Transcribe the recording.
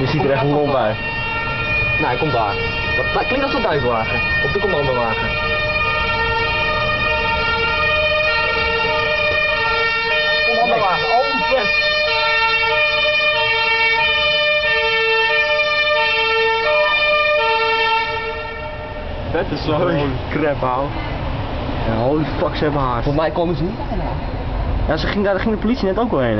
Je ziet er echt lomp uit. Nee, hij komt daar. Dat, klinkt als een duivelwagen, Op de commandowagen. Commandowagen, open! Dat is zo. een crap, ouwe. Ja, holy fuck, ze hebben haast. Voor mij komen ze niet bijna. Ja, ze ging, daar ging de politie net ook wel heen.